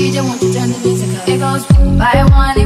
DJ, won't you turn the music up? It goes by one,